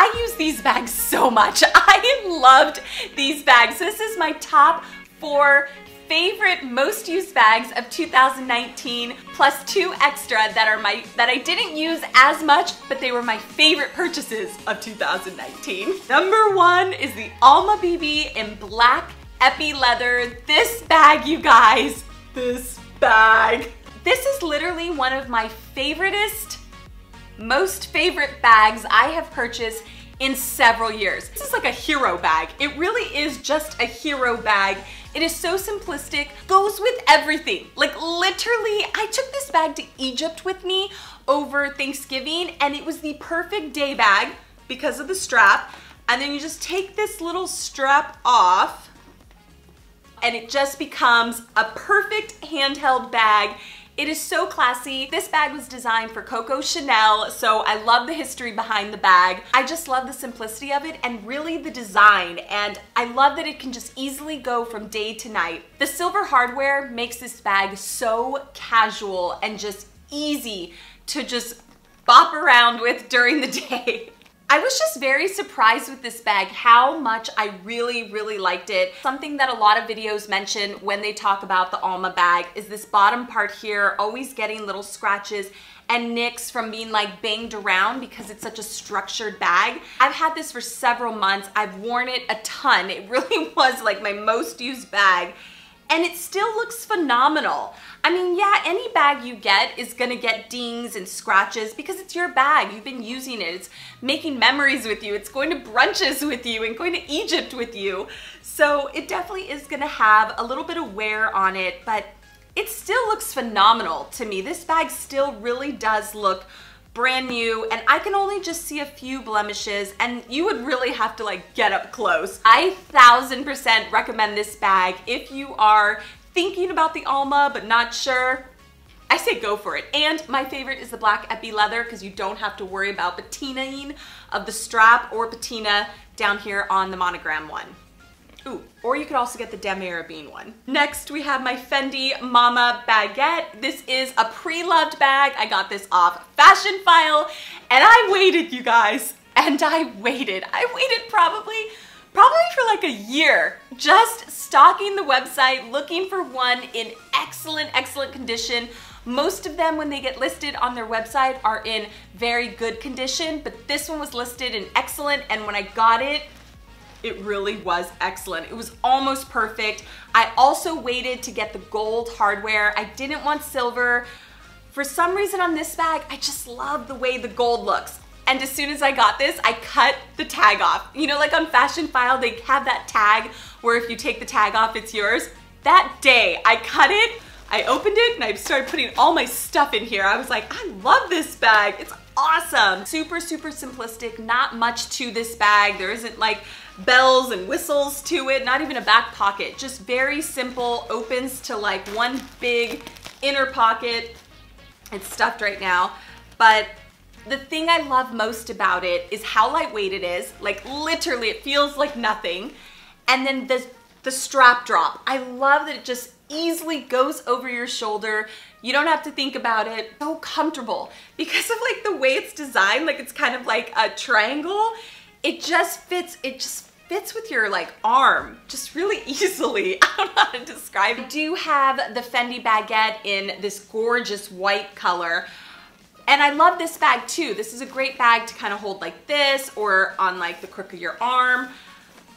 I use these bags so much. I loved these bags. This is my top four favorite most used bags of 2019 plus two extra that are my that I didn't use as much but they were my favorite purchases of 2019. Number one is the Alma BB in black epi leather. This bag you guys, this bag. This is literally one of my favoriteest, most favorite bags I have purchased in several years. This is like a hero bag. It really is just a hero bag. It is so simplistic, goes with everything. Like literally, I took this bag to Egypt with me over Thanksgiving and it was the perfect day bag because of the strap. And then you just take this little strap off and it just becomes a perfect handheld bag it is so classy. This bag was designed for Coco Chanel, so I love the history behind the bag. I just love the simplicity of it and really the design, and I love that it can just easily go from day to night. The silver hardware makes this bag so casual and just easy to just bop around with during the day. I was just very surprised with this bag how much I really, really liked it. Something that a lot of videos mention when they talk about the Alma bag is this bottom part here always getting little scratches and nicks from being like banged around because it's such a structured bag. I've had this for several months. I've worn it a ton. It really was like my most used bag and it still looks phenomenal. I mean, yeah, any bag you get is gonna get dings and scratches because it's your bag. You've been using it. It's making memories with you. It's going to brunches with you and going to Egypt with you. So it definitely is gonna have a little bit of wear on it, but it still looks phenomenal to me. This bag still really does look brand new and I can only just see a few blemishes and you would really have to like get up close. I thousand percent recommend this bag if you are thinking about the Alma but not sure. I say go for it. And my favorite is the black epi leather because you don't have to worry about patinaing of the strap or patina down here on the monogram one. Ooh, or you could also get the Damier Ebene one. Next, we have my Fendi Mama Baguette. This is a pre-loved bag. I got this off Fashionphile, and I waited, you guys. And I waited. I waited probably, probably for like a year, just stalking the website, looking for one in excellent, excellent condition. Most of them, when they get listed on their website, are in very good condition, but this one was listed in excellent, and when I got it, it really was excellent. It was almost perfect. I also waited to get the gold hardware. I didn't want silver. For some reason on this bag, I just love the way the gold looks. And as soon as I got this, I cut the tag off. You know, like on Fashionphile, they have that tag where if you take the tag off, it's yours. That day, I cut it, I opened it, and I started putting all my stuff in here. I was like, I love this bag. It's awesome. Super, super simplistic, not much to this bag. There isn't like bells and whistles to it, not even a back pocket. Just very simple, opens to like one big inner pocket. It's stuffed right now, but the thing I love most about it is how lightweight it is. Like literally, it feels like nothing. And then the, the strap drop. I love that it just easily goes over your shoulder. You don't have to think about it. So comfortable because of like the way it's designed, like it's kind of like a triangle. It just fits, it just fits with your like arm just really easily. I don't know how to describe it. I do have the Fendi baguette in this gorgeous white color. And I love this bag too. This is a great bag to kind of hold like this or on like the crook of your arm.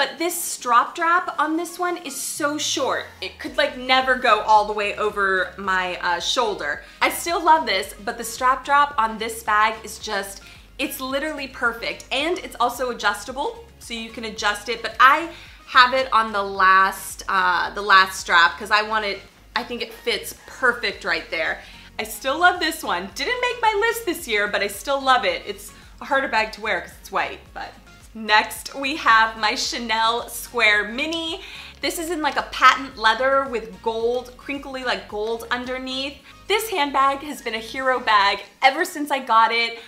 But this strap drop on this one is so short. It could like never go all the way over my uh, shoulder. I still love this, but the strap drop on this bag is just, it's literally perfect. And it's also adjustable, so you can adjust it. But I have it on the last, uh, the last strap because I want it, I think it fits perfect right there. I still love this one. Didn't make my list this year, but I still love it. It's a harder bag to wear because it's white, but. Next, we have my Chanel Square Mini. This is in like a patent leather with gold, crinkly like gold underneath. This handbag has been a hero bag ever since I got it.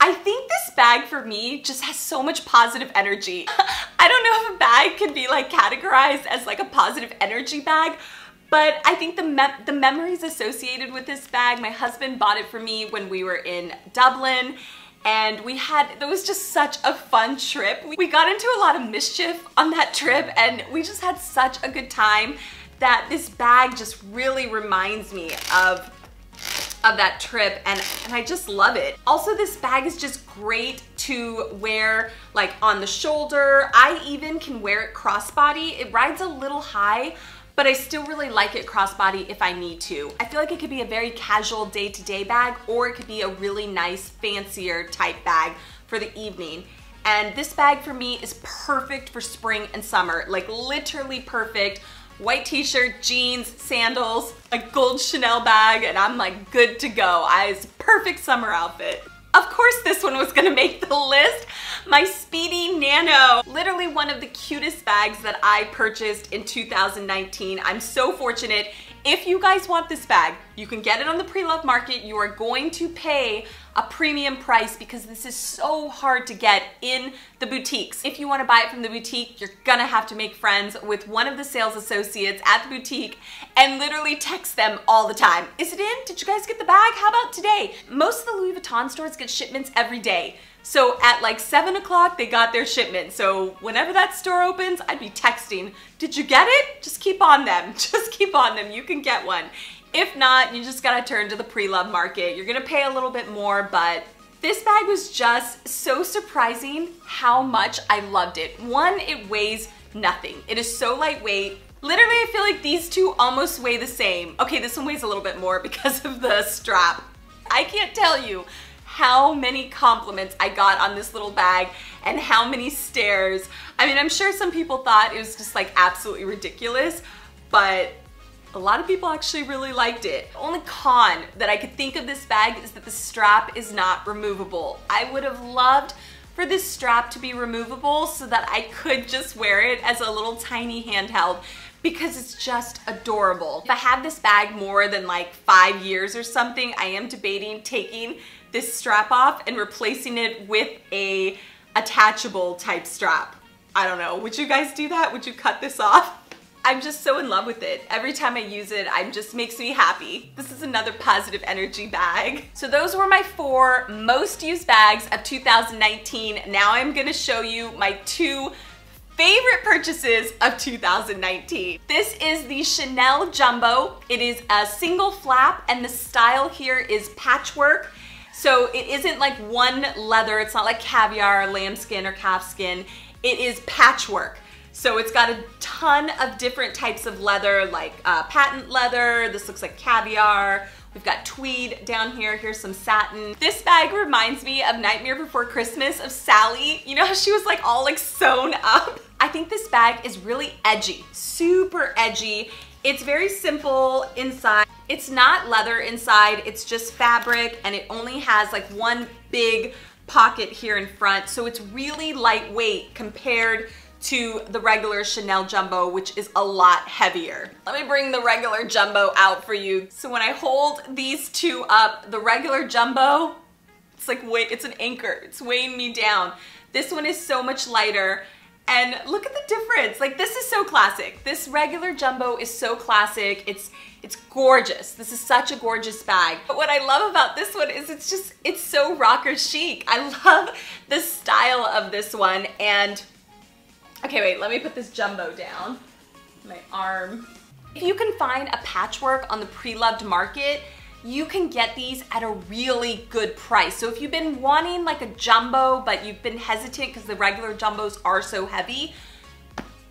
I think this bag for me just has so much positive energy. I don't know if a bag can be like categorized as like a positive energy bag, but I think the, me the memories associated with this bag, my husband bought it for me when we were in Dublin, and we had, it was just such a fun trip. We got into a lot of mischief on that trip and we just had such a good time that this bag just really reminds me of of that trip and, and I just love it. Also, this bag is just great to wear like on the shoulder. I even can wear it crossbody. It rides a little high, but I still really like it crossbody if I need to. I feel like it could be a very casual day-to-day -day bag or it could be a really nice, fancier type bag for the evening. And this bag for me is perfect for spring and summer, like literally perfect white t-shirt, jeans, sandals, a gold Chanel bag, and I'm like good to go. I, it's perfect summer outfit. Of course this one was gonna make the list. My Speedy Nano. Literally one of the cutest bags that I purchased in 2019. I'm so fortunate. If you guys want this bag, you can get it on the pre-love market. You are going to pay a premium price because this is so hard to get in the boutiques. If you wanna buy it from the boutique, you're gonna have to make friends with one of the sales associates at the boutique and literally text them all the time. Is it in? Did you guys get the bag? How about today? Most of the Louis Vuitton stores get shipments every day. So at like seven o'clock, they got their shipment. So whenever that store opens, I'd be texting, did you get it? Just keep on them, just keep on them, you can get one. If not, you just gotta turn to the pre-love market. You're gonna pay a little bit more, but this bag was just so surprising how much I loved it. One, it weighs nothing. It is so lightweight. Literally, I feel like these two almost weigh the same. Okay, this one weighs a little bit more because of the strap. I can't tell you how many compliments I got on this little bag and how many stares. I mean, I'm sure some people thought it was just like absolutely ridiculous, but a lot of people actually really liked it. The only con that I could think of this bag is that the strap is not removable. I would have loved for this strap to be removable so that I could just wear it as a little tiny handheld because it's just adorable. If I had this bag more than like five years or something, I am debating taking this strap off and replacing it with a attachable type strap. I don't know, would you guys do that? Would you cut this off? I'm just so in love with it. Every time I use it, it just makes me happy. This is another positive energy bag. So those were my four most used bags of 2019. Now I'm gonna show you my two favorite purchases of 2019. This is the Chanel Jumbo. It is a single flap and the style here is patchwork. So it isn't like one leather, it's not like caviar, lambskin, or calfskin. It is patchwork. So it's got a ton of different types of leather, like uh, patent leather, this looks like caviar, We've got tweed down here. Here's some satin. This bag reminds me of Nightmare Before Christmas of Sally. You know how she was like all like sewn up? I think this bag is really edgy, super edgy. It's very simple inside. It's not leather inside, it's just fabric and it only has like one big pocket here in front. So it's really lightweight compared to the regular Chanel Jumbo, which is a lot heavier. Let me bring the regular Jumbo out for you. So when I hold these two up, the regular Jumbo, it's like, wait, it's an anchor. It's weighing me down. This one is so much lighter and look at the difference. Like this is so classic. This regular jumbo is so classic. It's it's gorgeous. This is such a gorgeous bag. But what I love about this one is it's just, it's so rocker chic. I love the style of this one. And, okay, wait, let me put this jumbo down. My arm. If you can find a patchwork on the pre-loved market, you can get these at a really good price. So if you've been wanting like a jumbo, but you've been hesitant because the regular jumbos are so heavy,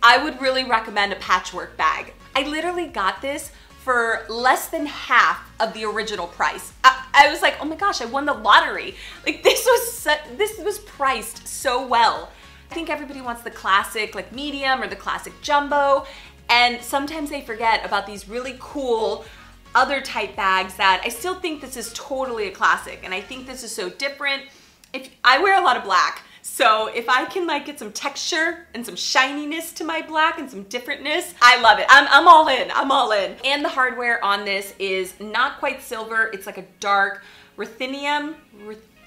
I would really recommend a patchwork bag. I literally got this for less than half of the original price. I, I was like, oh my gosh, I won the lottery. Like this was, this was priced so well. I think everybody wants the classic like medium or the classic jumbo. And sometimes they forget about these really cool other type bags that I still think this is totally a classic and I think this is so different. If I wear a lot of black, so if I can like get some texture and some shininess to my black and some differentness, I love it. I'm, I'm all in, I'm all in. And the hardware on this is not quite silver, it's like a dark ruthenium,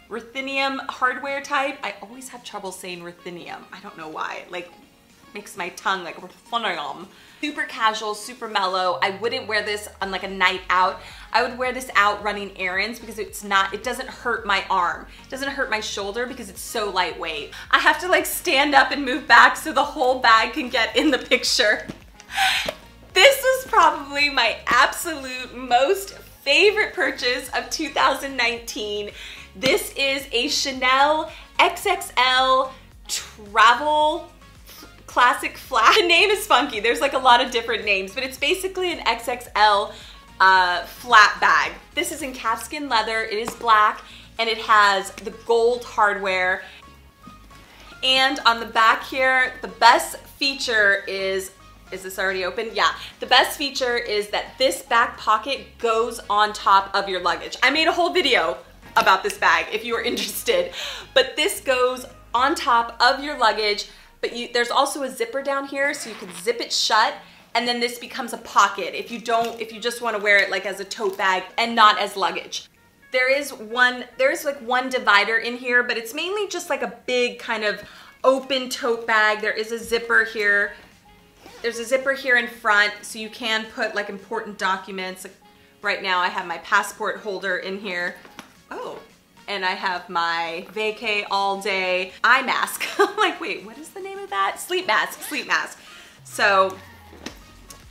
ruthenium hardware type. I always have trouble saying ruthenium, I don't know why. Like makes my tongue like phlegm. Super casual, super mellow. I wouldn't wear this on like a night out. I would wear this out running errands because it's not, it doesn't hurt my arm. It doesn't hurt my shoulder because it's so lightweight. I have to like stand up and move back so the whole bag can get in the picture. This was probably my absolute most favorite purchase of 2019. This is a Chanel XXL travel classic flap. The name is funky. There's like a lot of different names, but it's basically an XXL uh, flap bag. This is in calfskin leather. It is black and it has the gold hardware. And on the back here, the best feature is is this already open? Yeah. The best feature is that this back pocket goes on top of your luggage. I made a whole video about this bag if you are interested, but this goes on top of your luggage, but you, there's also a zipper down here so you can zip it shut and then this becomes a pocket if you don't, if you just wanna wear it like as a tote bag and not as luggage. There is one, there's like one divider in here, but it's mainly just like a big kind of open tote bag. There is a zipper here there's a zipper here in front so you can put like important documents. Right now I have my passport holder in here. Oh, and I have my vacay all day eye mask. I'm like, wait, what is the name of that? Sleep mask, sleep mask. So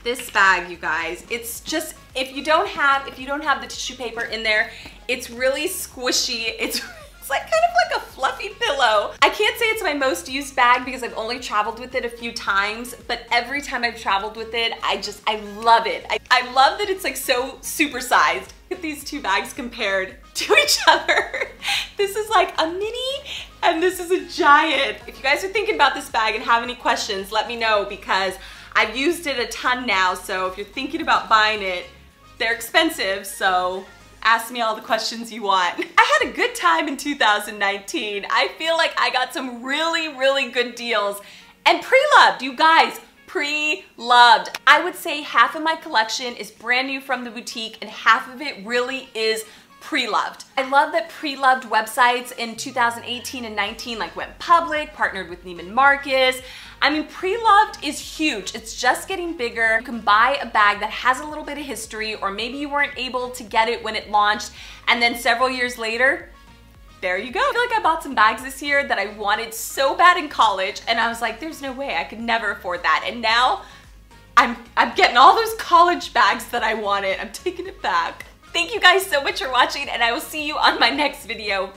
this bag, you guys, it's just, if you don't have, if you don't have the tissue paper in there, it's really squishy. It's it's like kind of like a fluffy pillow. I can't say it's my most used bag because I've only traveled with it a few times, but every time I've traveled with it, I just, I love it. I, I love that it's like so supersized. Look at these two bags compared to each other. this is like a mini and this is a giant. If you guys are thinking about this bag and have any questions, let me know because I've used it a ton now. So if you're thinking about buying it, they're expensive, so ask me all the questions you want. I had a good time in 2019. I feel like I got some really, really good deals and pre-loved, you guys, pre-loved. I would say half of my collection is brand new from the boutique and half of it really is pre-loved. I love that pre-loved websites in 2018 and 19 like went public, partnered with Neiman Marcus. I mean, pre-loved is huge. It's just getting bigger. You can buy a bag that has a little bit of history or maybe you weren't able to get it when it launched and then several years later, there you go. I feel like I bought some bags this year that I wanted so bad in college and I was like, there's no way I could never afford that. And now I'm, I'm getting all those college bags that I wanted. I'm taking it back. Thank you guys so much for watching and I will see you on my next video.